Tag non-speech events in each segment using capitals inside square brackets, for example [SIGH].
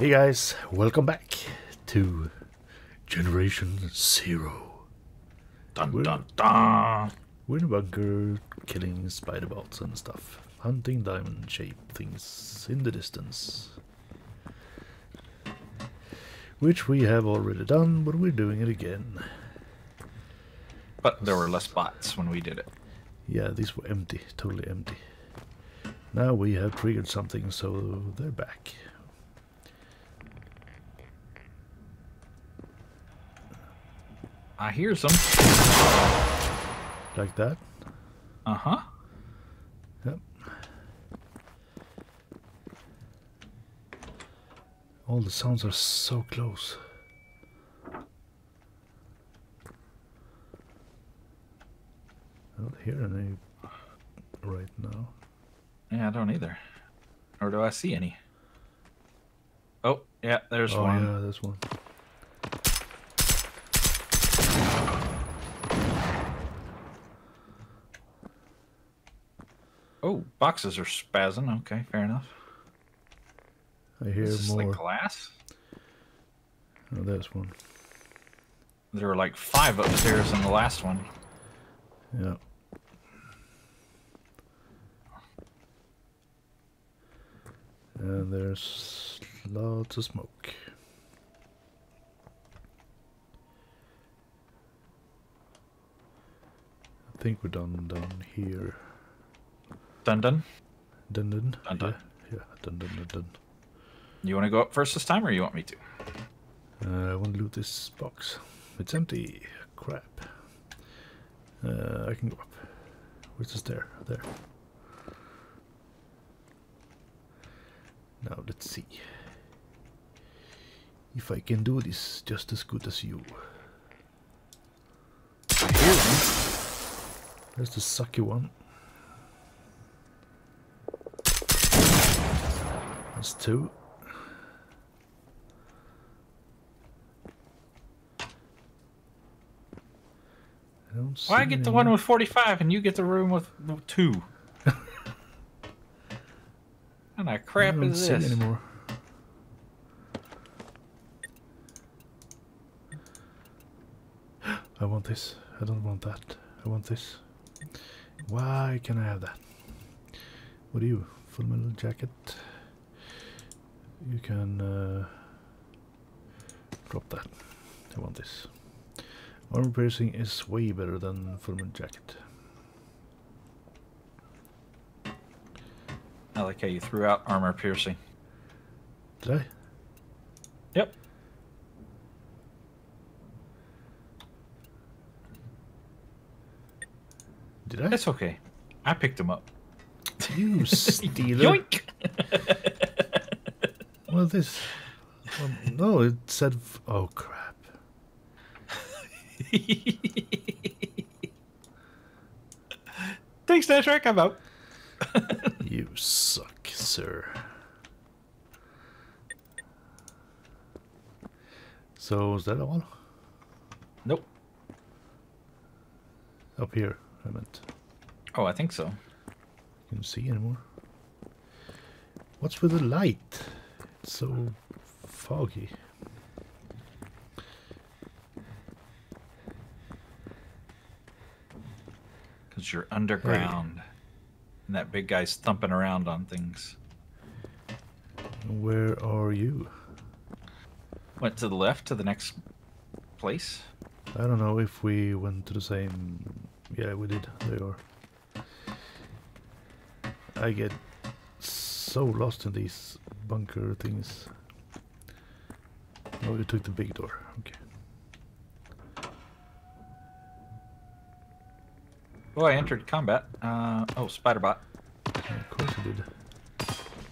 Hey guys, welcome back to Generation Zero. Dun We're- dun dun. We're in a bunker killing spider bots and stuff. Hunting diamond shaped things in the distance. Which we have already done, but we're doing it again. But there were less bots when we did it. Yeah, these were empty, totally empty. Now we have triggered something, so they're back. I hear some. Like that. Uh huh. Yep. All the sounds are so close. I don't hear any right now. Yeah, I don't either. Or do I see any? Oh, yeah, there's oh one. yeah, there's one. Oh, boxes are spazzing. Okay, fair enough. I hear Is this more. like glass? oh, there's one. There were like five upstairs in the last one. Yeah. And there's lots of smoke. I think we're done down here. Dun dun. Dun dun. Dun dun. Yeah, yeah. Dun dun dun dun. You want to go up first this time, or you want me to? Uh, I want to loot this box. It's empty. Crap. Uh, I can go up. Where's the stair? There. Now let's see. If I can do this just as good as you. I hear them. There's the sucky one. That's two. I don't see Why I get the one with 45 and you get the room with two? [LAUGHS] and that I crap is this? anymore. I want this. I don't want that. I want this. Why can I have that? What are you? Full metal jacket. You can uh, drop that. I want this. Armor piercing is way better than full metal jacket. I like how you threw out armor piercing. Did I? Yep. Did I? That's okay. I picked them up. You [LAUGHS] stealer. Yoink! [LAUGHS] Well, this. Well, no, it said. Oh crap! Thanks, Star Trek. I'm out. [LAUGHS] You suck, sir. So is that all? Nope. Up here, I meant. Oh, I think so. You Can see anymore. What's with the light? So foggy. Because you're underground. And that big guy's thumping around on things. Where are you? Went to the left to the next place. I don't know if we went to the same. Yeah, we did. There you are. I get so lost in these bunker things. Oh, you took the big door. Okay. Oh, I entered combat. Uh, oh, spider bot. Yeah, of course you did.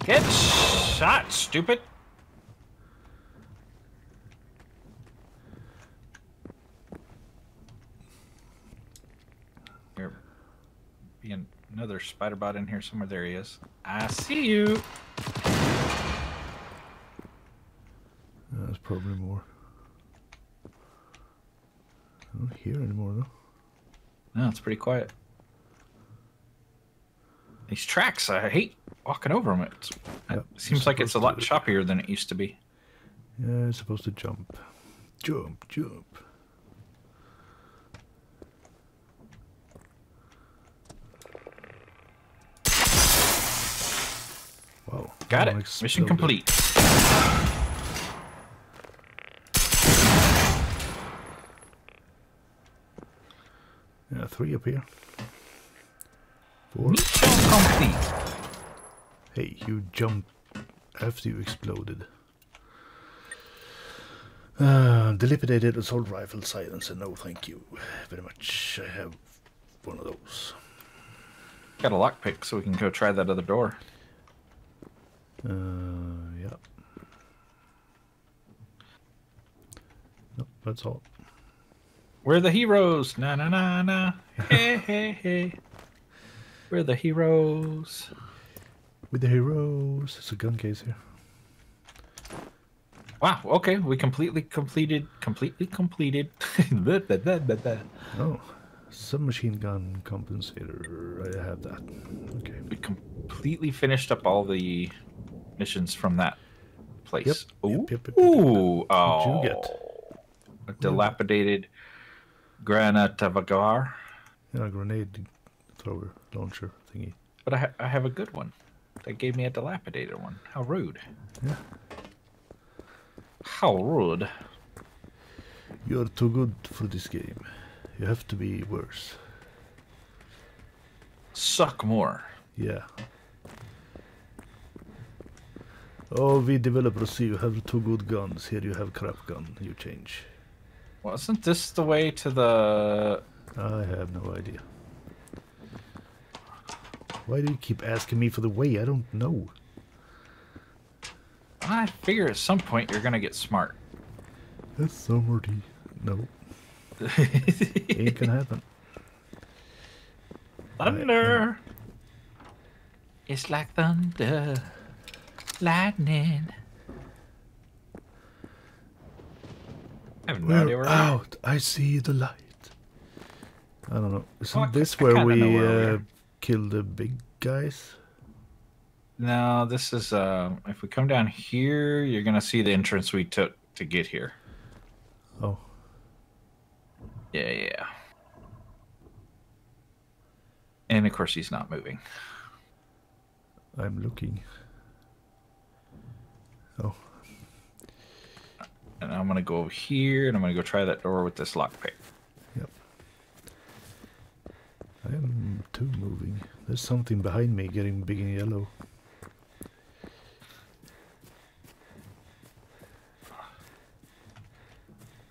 Get shot, stupid. There be another spider bot in here somewhere. There he is. I see you. There's probably more. I don't hear anymore though. No, it's pretty quiet. These tracks, I hate walking over them. It Yep, seems you're like it's a lot to- choppier than it used to be. Yeah, it's supposed to jump. Jump, jump. Wow. Got it. Mission complete. Three up here. Four. Mission complete. Hey, you jumped after you exploded. Uh, dilapidated assault rifle silencer. No, thank you very much. I have one of those. Got a lockpick, so we can go try that other door. Uh, yeah. Nope, that's all. We're the heroes. Na na na na. Hey hey hey. We're the heroes. With the heroes. It's a gun case here. Wow. Okay, we completely completed. Completely completed. [LAUGHS] Oh, submachine gun compensator. I have that. Okay. we completely finished up all the missions from that place. Yep, Ooh. yep, yep, yep. Ooh. Oh. get? A dilapidated Granatavagar. Yeah, grenade thrower launcher thingy. But I, ha- I have a good one. They gave me a dilapidated one. How rude. Yeah. How rude. You're too good for this game. You have to be worse. Suck more. Yeah. Oh, we developers see you have two good guns. Here you have crap gun. You change. Wasn't this the way to the. I have no idea. Why do you keep asking me for the way? I don't know. I figure at some point you're gonna get smart. That's somebody. No, [LAUGHS] ain't gonna happen. Thunder. Uh, it's like thunder, lightning. I have no We're where out. I see the light. I don't know. Isn't I- this I where kinda we, where uh, kill the big guys? No, this is uh if we come down here, you're gonna see the entrance we took to get here. Oh, Yeah, yeah. And of course he's not moving. I'm looking. Oh, And I'm gonna go over here and I'm gonna go try that door with this lockpick. yep. I too moving. There's something behind me getting big and yellow.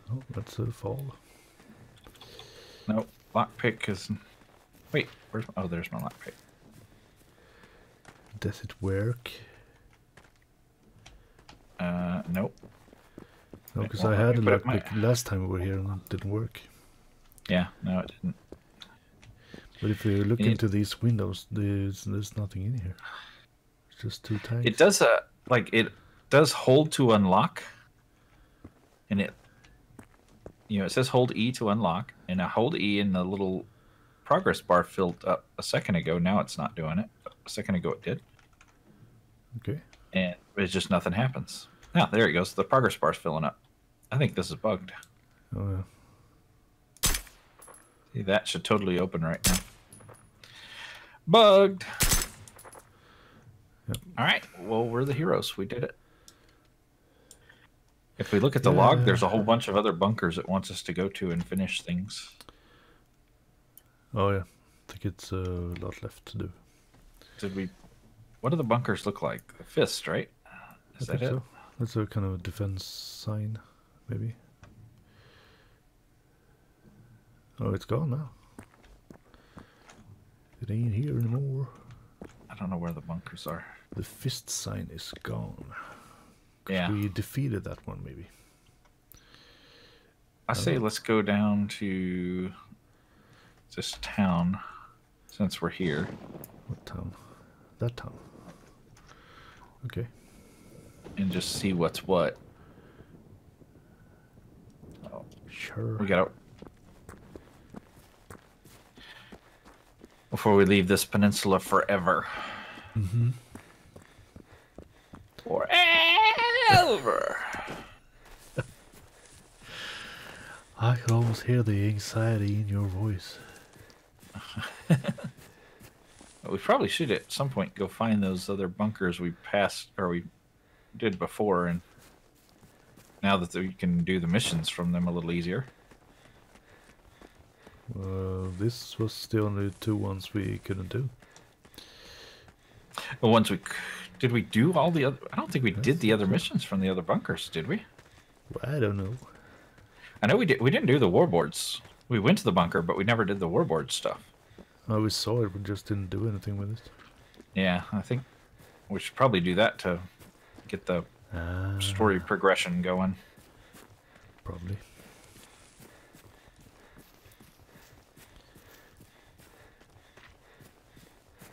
Oh, that's a fall. No, lockpick is. Wait, where's? Oh, there's my lockpick. Does it work? Uh, nope. No, because I had a lockpick last time we were here and it didn't work. Yeah, no, it didn't. But if you look into these windows, there's there's nothing in here. It's just two tanks. It does uh like it does hold to unlock, and it, you know, it says hold E to unlock, and I hold E and the little progress bar filled up a second ago. Now it's not doing it. A second ago it did, Okay. and it's just nothing happens. Now there it goes. The progress bar's filling up. I think this is bugged. Oh yeah. That should totally open right now. Bugged. Yep. All right. Well, we're the heroes. We did it. If we look at the log, there's a whole bunch of other bunkers it wants us to go to and finish things. Oh yeah. I think it's uh, a lot left to do. Did we? What do the bunkers look like? The fist, right? Is I that it? so. That's a kind of a defense sign, maybe. Oh, it's gone now. It ain't here anymore. I don't know where the bunkers are. The fist sign is gone. Yeah. We defeated that one, maybe. I say let's go down to this town since we're here. What town? That town. Okay. and just see what's what. Oh, Sure. we gotta. before we leave this peninsula forever. Mm-hmm. Forever. [LAUGHS] I could almost hear the anxiety in your voice. [LAUGHS] we probably should at some point go find those other bunkers we passed or we did before, and now that we can do the missions from them a little easier. Uh, this was the only two ones we couldn't do. Once we did, we do all the other. I don't think we did the other missions from the other bunkers, did we? I don't know. I know we did. We didn't do the warboards. We went to the bunker, but we never did the warboard stuff. Oh, we saw it, we just didn't do anything with it. Yeah, I think we should probably do that to get the Ah, story progression going. probably.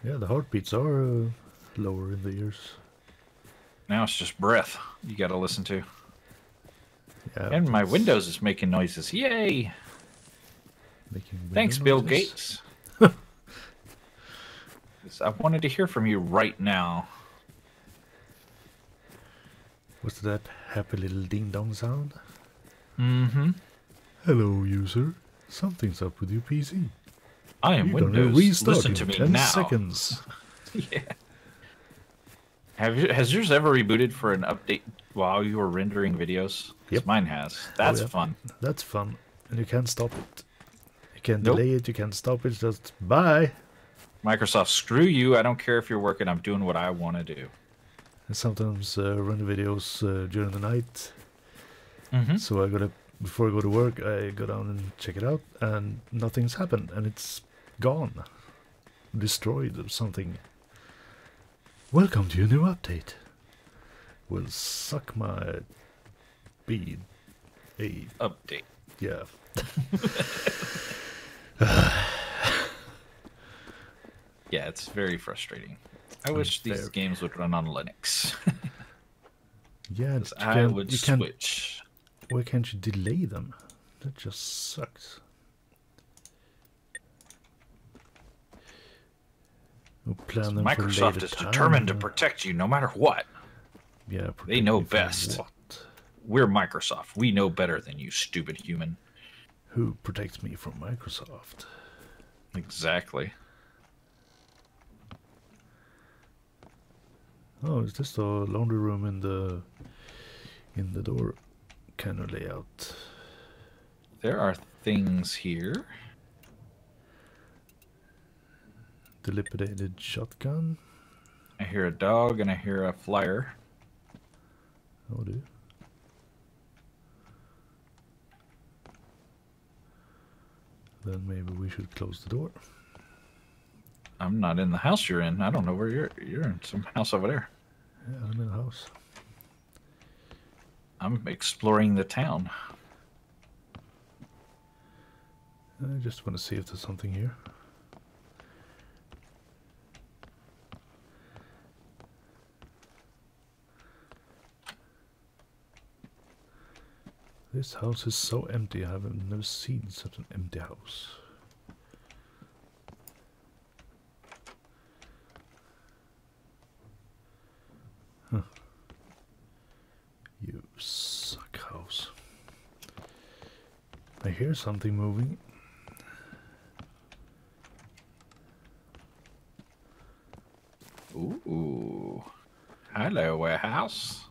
Yeah, the heartbeats are uh, lower in the ears. Now it's just breath you got to listen to. Yeah, And my it's Windows is making noises. Yay! making Thanks, window Bill noises. Gates. [LAUGHS] I wanted to hear from you right now. What's that happy little ding dong sound? Mm-hmm. Hello, user. Something's up with your PC. I am You're Windows. restart Listen to me 10 now. seconds. [LAUGHS] yeah. Have you, has yours ever rebooted for an update while you were rendering videos? Yep. Mine has. That's yeah. fun. That's fun. And you can't stop it. You can't Nope. delay it, you can't stop it, just bye. Microsoft, screw you. I don't care if you're working. I'm doing what I want to do. And sometimes uh, run the videos uh, during the night. Mm-hmm. So I gotta before I go to work, I go down and check it out, and nothing's happened, and it's gone, destroyed or something. Welcome to your new update. Will suck my bead. A Update. yeah. [LAUGHS] Yeah, it's very frustrating. I wish these games would run on Linux. yeah, [LAUGHS] I can't- would you switch. Why can't you delay them? That just sucks. We'll plan them Microsoft is determined to protect you no matter what. Yeah, They know protect me from best. What? We're Microsoft. We know better than you, stupid human. Who protects me from Microsoft? Exactly. Oh, is this the laundry room in the in the door kind of layout? There are things here. Dilapidated shotgun. I hear a dog and I hear a flyer. Oh, do. Then maybe we should close the door. I'm not in the house you're in. I don't know where you're. You're in some house over there. Yeah, I'm in the house. I'm exploring the town. I just want to see if there's something here. This house is so empty. I have never seen such an empty house. Huh. You suck house. I hear something moving. Ooh. Hello, warehouse.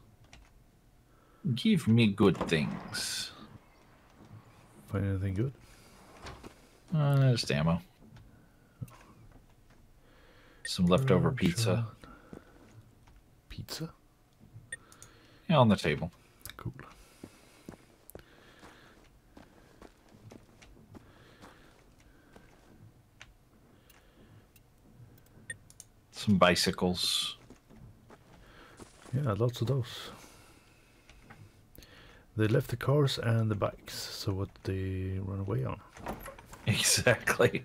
Give me good things. Find anything good? Uh, just ammo. Some leftover pizza shot. Pizza? yeah, on the table. Cool. Some bicycles. Yeah, lots of those. They left the cars and the bikes, so what they run away on? [LAUGHS] Exactly.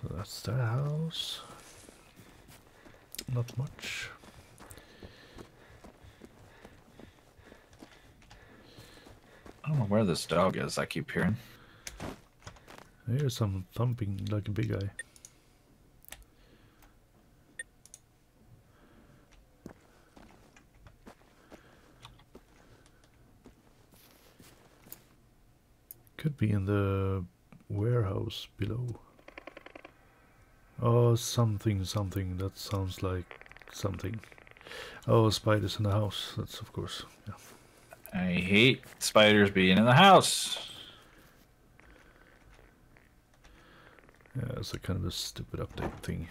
So that's the house. Not much. Don't know where this dog is. I keep hearing. Hear some thumping like a big guy. Could be in the warehouse below. Oh, something, something. That sounds like something. Oh, spiders in the house. That's of course. Yeah. I hate spiders being in the house. Yeah, it's a kind of a stupid update thing.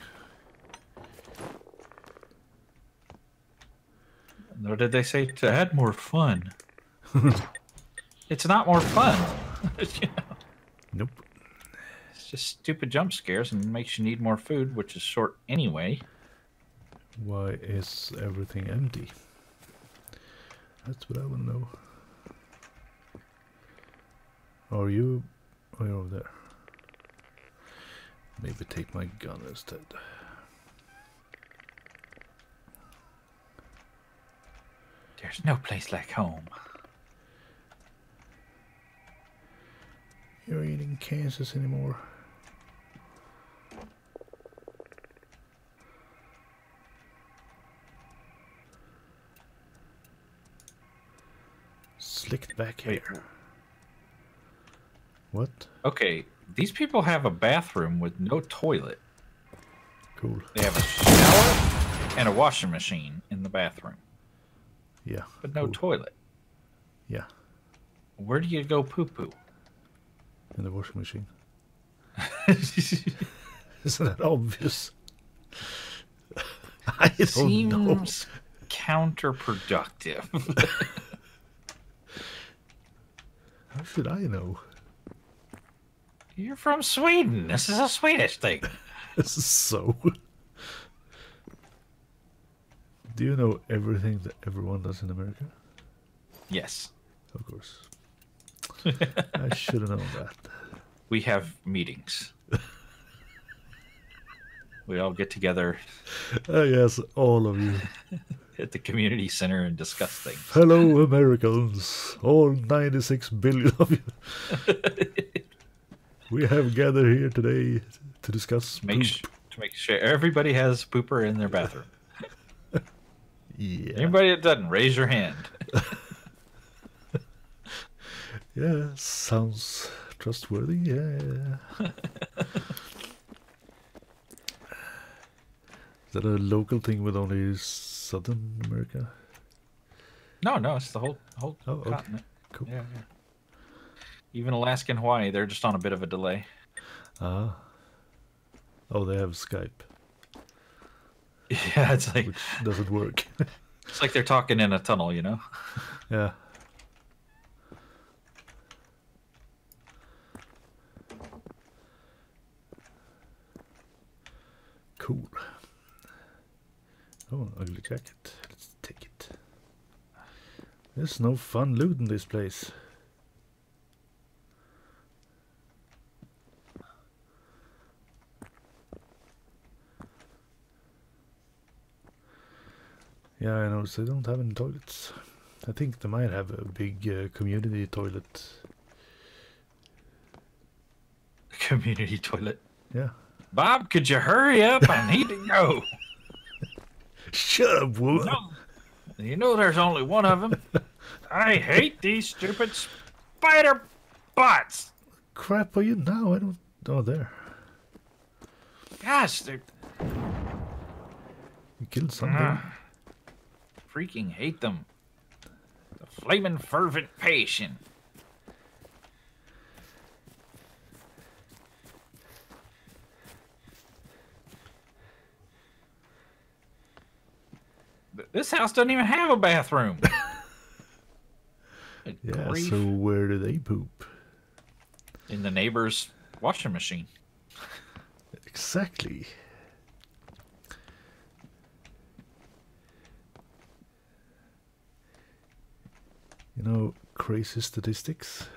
What did they say? To add more fun. [LAUGHS] it's not more fun. [LAUGHS] You know, Nope. it's just stupid jump scares and makes you need more food, which is short anyway. Why is everything empty? That's what I want to know. Are you? Oh, you're over there. Maybe take my gun instead. There's no place like home. You're eating Kansas anymore. Back Wait. hair. What? Okay, these people have a bathroom with no toilet. Cool. They have a shower and a washing machine in the bathroom, Yeah. but no cool. toilet. Yeah. Where do you go poo poo? In the washing machine. [LAUGHS] Isn't that obvious? [LAUGHS] I don't know. Seems counterproductive. [LAUGHS] How should I know? You're from Sweden. This is a Swedish thing. [LAUGHS] This is so. Do you know everything that everyone does in America? Yes. Of course. [LAUGHS] I should have known that. We have meetings. [LAUGHS] we all get together Uh, yes, all of you. At the community center and discuss things. Hello, Americans. All 96 billion of you. [LAUGHS] we have gathered here today to discuss Make poop. sh- to make sure everybody has pooper in their bathroom. [LAUGHS] Yeah. Anybody that doesn't, raise your hand. [LAUGHS] Yeah, sounds trustworthy. Yeah. yeah. Is that a local thing with only Southern America? No, no, it's the whole whole Oh, okay. continent. Cool. Yeah, yeah. Even Alaska and Hawaii, they're just on a bit of a delay. Ah. Oh, they have Skype, [LAUGHS] Yeah, it's like which doesn't work. [LAUGHS] it's like they're talking in a tunnel, you know. [LAUGHS] yeah. Cool. Oh, ugly jacket. Let's take it. There's no fun loot in this place. Yeah, I noticed they don't have any toilets. I think they might have a big uh, community toilet. [LAUGHS] Community toilet. Yeah. Bob, could you hurry up? I need to go. [LAUGHS] Shut up, woman. No. You know there's only one of them. I hate these stupid spider bots. Crap are you now? I don't. Oh, there. Gosh, they're You killed something. Ah. freaking hate them. The flaming fervent patient. This house doesn't even have a bathroom. [LAUGHS] Yeah, grief. so where do they poop? In the neighbor's washing machine. Exactly. You know, crazy statistics.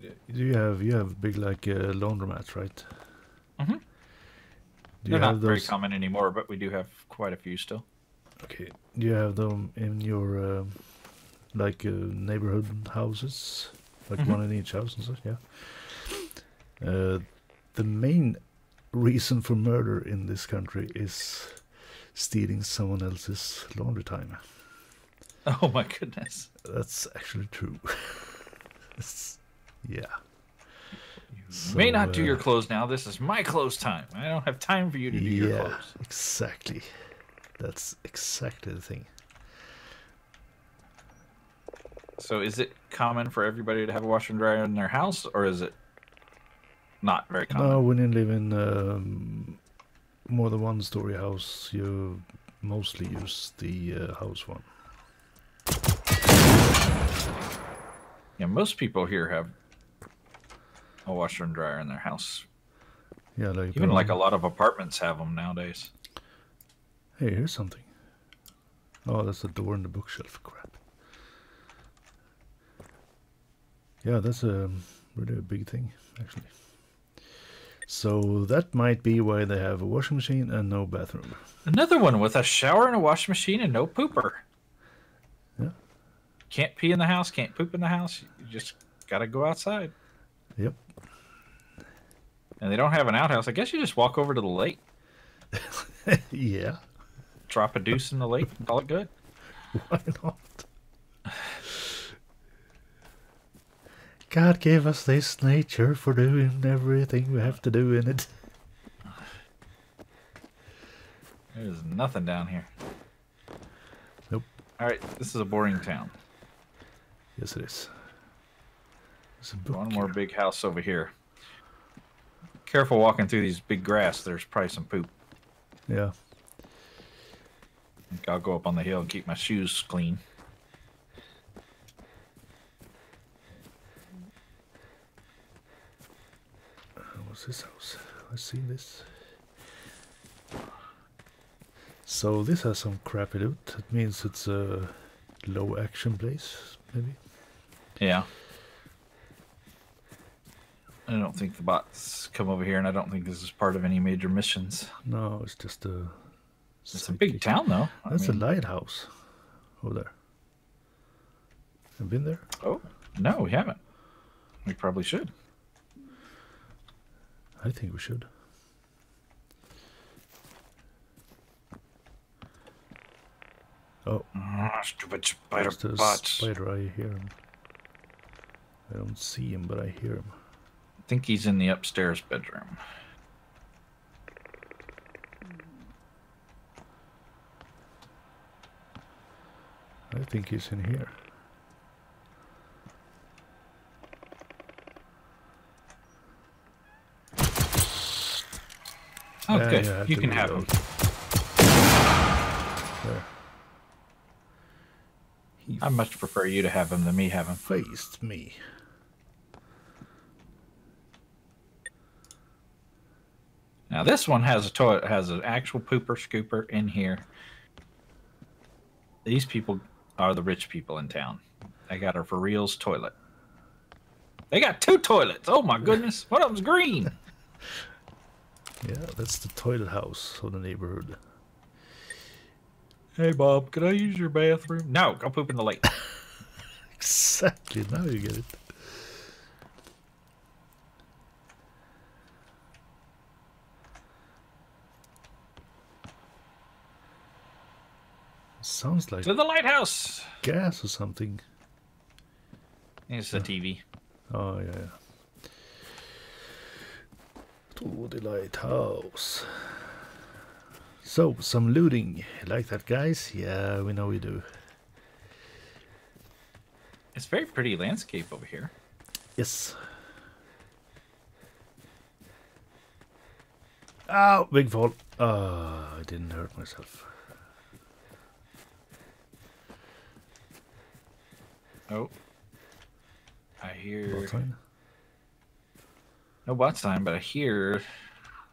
Do you have you have big like uh, laundromats, right? Mhm. Do you They're have not very common anymore, but we do have quite a few still. Okay. Do you have them in your um, like uh, neighborhood houses, like Mhm. one in each house and such. Yeah. Uh, the main reason for murder in this country is stealing someone else's laundry time. [LAUGHS] Oh my goodness. That's actually true. It's- [LAUGHS] yeah. You may So, not do your uh, clothes now. This is my clothes time. I don't have time for you to do your Yeah, clothes. exactly. That's exactly the thing. So is it common for everybody to have a washer and dryer in their house, or is it not very common? No, when you live in um, more than one story house, you mostly use the uh, house one. Yeah, most people here have a washer and dryer in their house. Yeah, like Even um, like a lot of apartments have them nowadays. Hey, here's something. Oh, that's the door in the bookshelf. Crap. Yeah, that's a really a big thing, actually. So that might be why they have a washing machine and no bathroom. Another one with a shower and a washing machine and no pooper. Yeah. Can't pee in the house, can't poop in the house. You just gotta go outside. Yep. And they don't have an outhouse. I guess you just walk over to the lake, [LAUGHS] yeah. Drop a deuce in the lake, and call it good. [LAUGHS] Why not? God gave us this nature for doing everything we have to do in it. There's nothing down here. Nope. All right, this is a boring town. Yes, it is. There's a book. One more here. big house over here. Careful walking through these big grass. There's probably some poop. Yeah. I'll go up on the hill and keep my shoes clean. Uh, What's this house? I see this. So this has some crappy loot. That means it's a low action place, maybe. Yeah. I don't think the bots come over here, and I don't think this is part of any major missions. No, it's just a. It's a big town, though. I That's mean- a lighthouse over there. Have been there? Oh, no, we haven't. We probably should. I think we should. Oh, Ah, stupid spider there's the bots. spider. I hear him. I don't see him, but I hear him. I think he's in the upstairs bedroom. I think he's in here. Oh, Yeah, good. yeah, you can have him. There. He I much prefer you to have him than me have him. faced me. Now this one has a toilet, has an actual pooper scooper in here. These people are the rich people in town. They got a for reals toilet. They got two toilets. Oh my goodness! One of them's green. [LAUGHS] Yeah, that's the toilet house of the neighborhood. Hey Bob, can I use your bathroom? No, go poop in the lake. [LAUGHS] Exactly, now you get it. Sounds like to the lighthouse. gas or something. It's the TV. Oh, yeah, yeah. To the lighthouse. So, some looting. Like that, guys? Yeah, we know we do. It's very pretty landscape over here. Yes. Ow, big fall. Ah, I didn't hurt myself. Oh, I hear Bot no bot sign, but I hear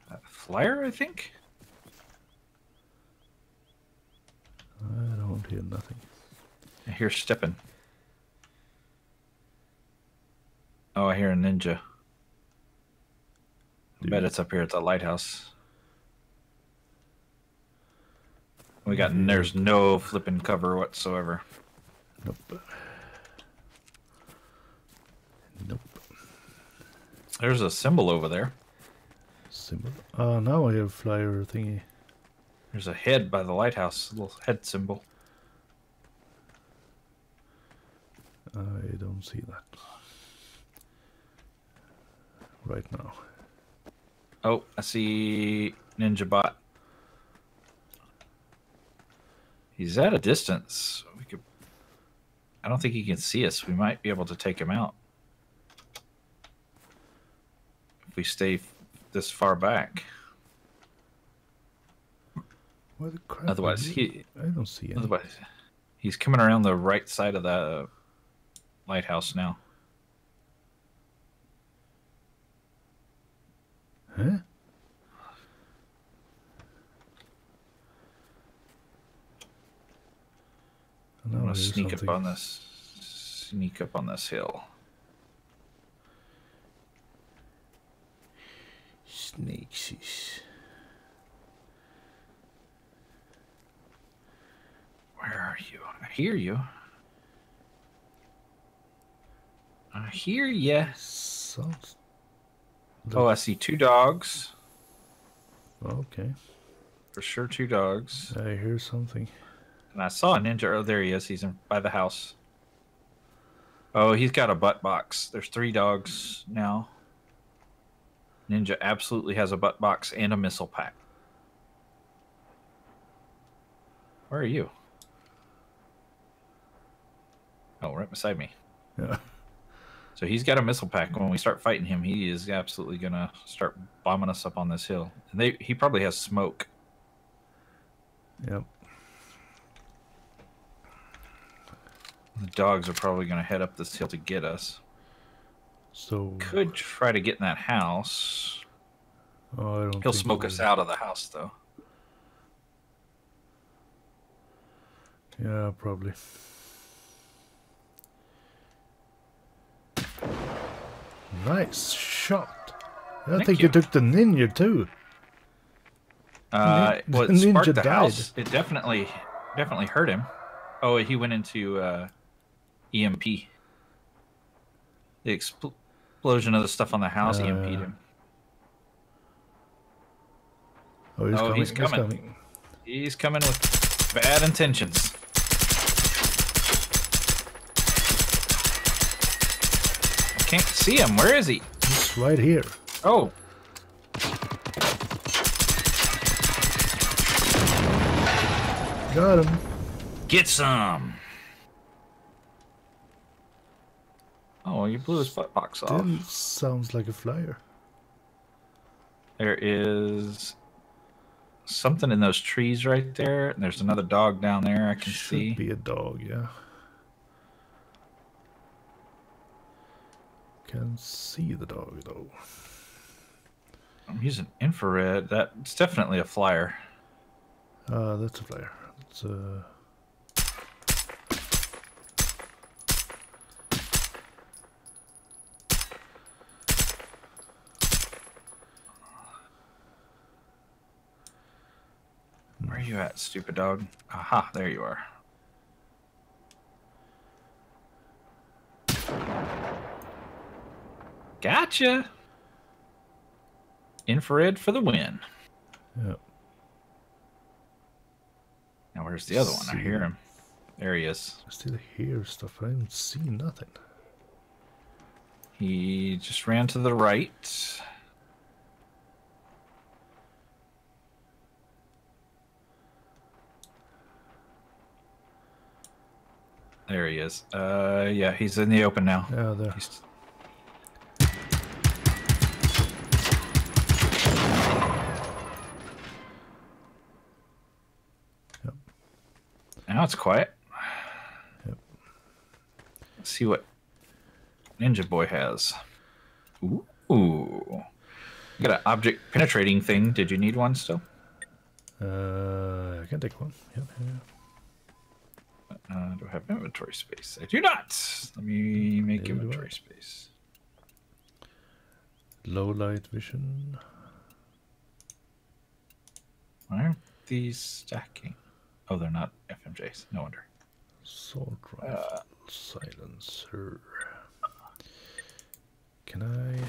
a flyer. I think. I don't hear nothing. I hear stepping. Oh, I hear a ninja. I bet it's up here at the lighthouse. We got there's no flipping cover whatsoever. Nope. Nope. There's a symbol over there. Symbol. Ah, now I have flyer thingy. There's a head by the lighthouse, a little head symbol. I don't see that. Right now. Oh, I see Ninja Bot. He's at a distance. We could. I don't think he can see us. We might be able to take him out if we stay f- this far back. What the crap? Otherwise, he. I don't see any. Otherwise, he's coming around the right side of the uh, lighthouse now. Huh? I'm gonna sneak up on this. Sneak up on this hill. Snakesies. Where are you? I hear you. I hear. Sounds. Oh, I see two dogs. Okay. For sure, two dogs. I hear something. And I saw a ninja. Oh, there he is. He's in, by the house. Oh, he's got a butt box. There's three dogs now. Ninja absolutely has a butt box and a missile pack. Where are you? Oh, right beside me. Yeah. So he's got a missile pack. When we start fighting him, he is absolutely gonna start bombing us up on this hill. And they he probably has smoke. Yep. The dogs are probably gonna head up this hill to get us. So. Could try to get in that house. Oh, I don't. He'll smoke us out of the house though. Yeah, probably. Nice shot. I Thank think you. you took the ninja too. Uh, well, [LAUGHS] it ninja the died. house. It definitely, definitely hurt him. Oh, he went into uh, EMP. The expl- explosion of the stuff on the house Uh, EMP'd him. Oh, he's Oh, coming. he's coming. He's coming with bad intentions. I can't see him. Where is he? He's right here. Oh, Got him. get some. Oh, you blew his butt box off. Still sounds like a flyer. There is something in those trees right there, and there's another dog down there I can Should see. be a dog, yeah. Can see the dog though. I'm using infrared. That's definitely a flyer. Uh, that's a flyer. It's uh. Where are you at, stupid dog? Aha, there you are. Gotcha. Infrared for the win. Yeah. Now where's the other one? I hear him. There he is. I still hear stuff. I don't see nothing. He just ran to the right. There he is. Uh, yeah, he's in the open now. Yeah, there. He's... Yep. Now it's quiet. Yep. Let's see what Ninja Boy has. Ooh. You got an object penetrating thing. Did you need one still? Uh, I can take one. Yep. Yeah. Uh, do I have inventory space? I do not. Let me make inventory space. Low light vision. Why aren't these stacking? Oh, they're not FMJs. No wonder. Assault rifle. silencer. Can I?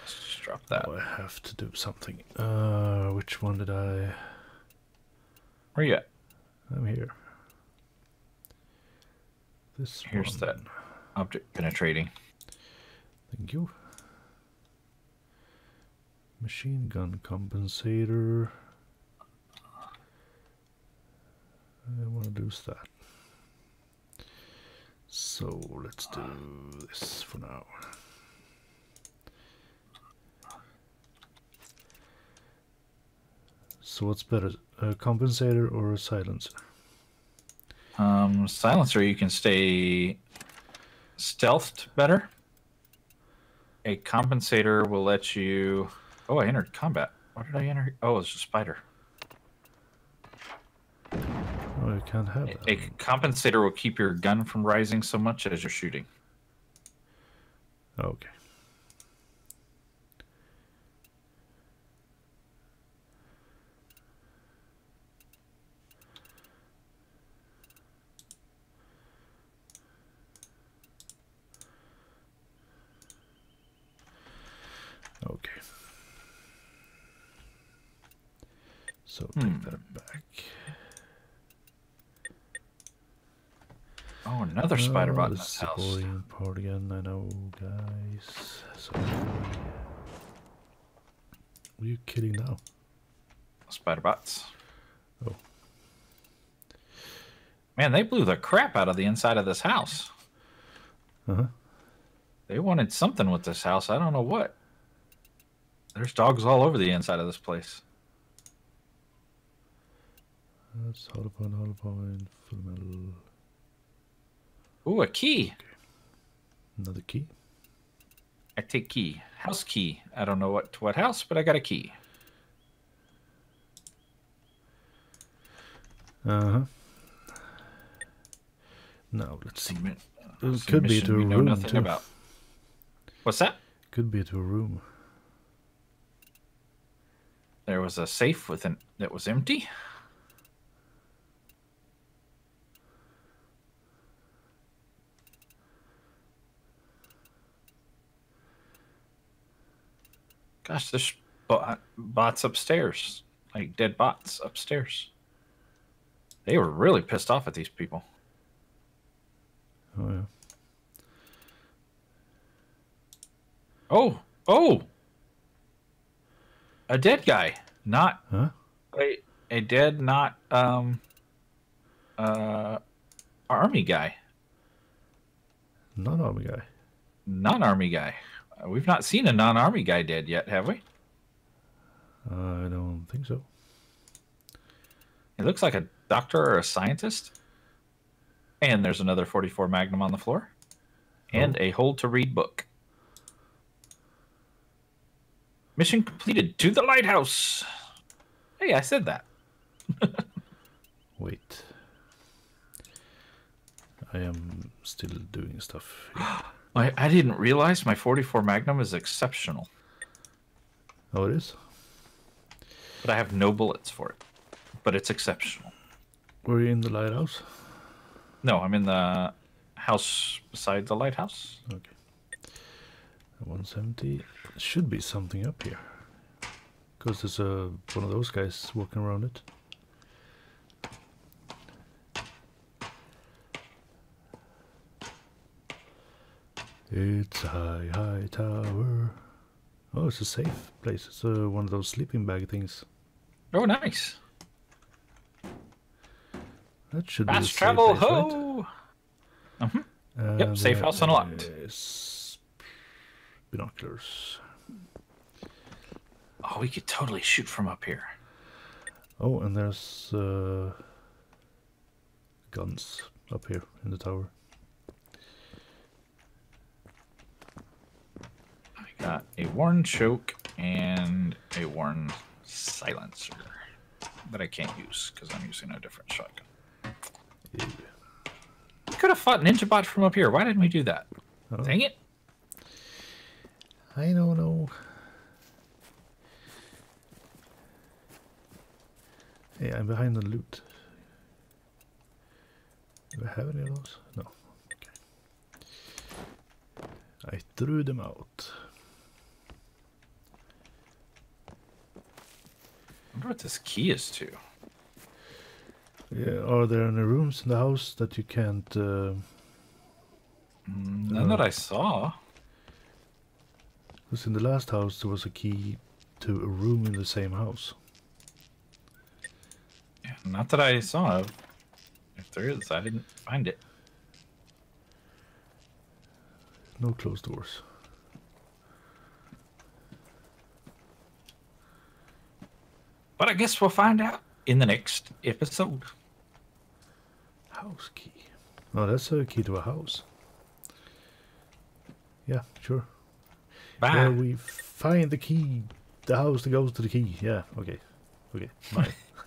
Let's just drop that. Oh, I have to do something. Uh, which one did I? Where are you at? I'm here. This Here's one. that object penetrating. Thank you. Machine gun compensator. I want to do that. So let's do this for now. So what's better, a compensator or a silencer? Um, silencer, you can stay stealthed better. A compensator will let you. Oh, I entered combat. What did I enter? Oh, it's a spider. Oh, I can't have that. A compensator will keep your gun from rising so much as you're shooting. Okay. So take Hmm. that back. Oh, another spider Oh, bot in this this is a house. part again, I know, guys. So, are you kidding now? Spider bots. Oh. Man, they blew the crap out of the inside of this house. Uh huh. They wanted something with this house. I don't know what. There's dogs all over the inside of this place. That's hollow point, hollow point, full metal. Ooh, a key. Another key. I take key. House key. I don't know what to what house, but I got a key. Uh huh. Now let's see. It could be to a room nothing too. about. What's that? Could be to a room. There was a safe with an that was empty. Gosh, there's bot, bots upstairs, like dead bots upstairs. They were really pissed off at these people. Oh yeah. Oh, oh, a dead guy, not Huh? a, a dead, not um, uh, army guy, Non-army guy. non-army guy. Uh, we've not seen a non-army guy dead yet, have we? I don't think so. It looks like a doctor or a scientist. And there's another 44 Magnum on the floor, and a hold to read book. Mission completed to the lighthouse. Hey, I said that. [LAUGHS] Wait. I am still doing stuff. [GASPS] [GASPS] I, I didn't realize my 44 Magnum is exceptional, Oh, it is. but I have no bullets for it. But it's exceptional. Were you in the lighthouse? No, I'm in the house beside the lighthouse. Okay. 170. Should be something up here. Because there's a one of those guys walking around it. It's a high, high tower. Oh, it's a safe place. It's uh, one of those sleeping bag things. Oh, nice. That should be Fast safe travel, place, right? ho! yep, safe house unlocked. Binoculars. Oh, we could totally shoot from up here. Oh, and there's uh, guns up here in the tower. Got a worn choke and a worn silencer that I can't use because I'm using a different shotgun. Ew. We could have fought Ninja Bot from up here. Why didn't we do that? Oh. Dang it. I don't know. Hey, I'm behind the loot. Do I have any of those? No. Okay. I threw them out. I wonder what this key is to. Yeah, are there any rooms in the house that you can't? Uh, Mm, None that I saw. Because in the last house there was a key to a room in the same house. Yeah, not that I saw. If there is, I didn't find it. No closed doors. I guess we'll find out in the next episode. House key. Oh, that's a key to a house. Yeah, sure. Bye. Where we find the key, the house that goes to the key. Yeah, okay. Okay, bye. [LAUGHS]